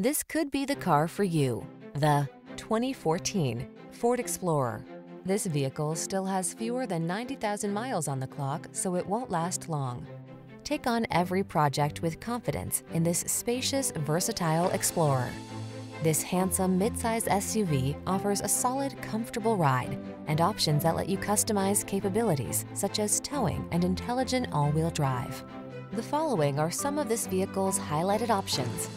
This could be the car for you. The 2014 Ford Explorer. This vehicle still has fewer than 90,000 miles on the clock, so it won't last long. Take on every project with confidence in this spacious, versatile Explorer. This handsome midsize SUV offers a solid, comfortable ride and options that let you customize capabilities such as towing and intelligent all-wheel drive. The following are some of this vehicle's highlighted options.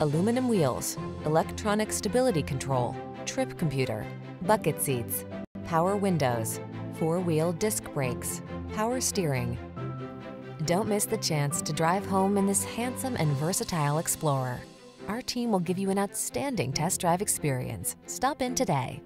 Aluminum wheels, electronic stability control, trip computer, bucket seats, power windows, four-wheel disc brakes, power steering. Don't miss the chance to drive home in this handsome and versatile Explorer. Our team will give you an outstanding test drive experience. Stop in today.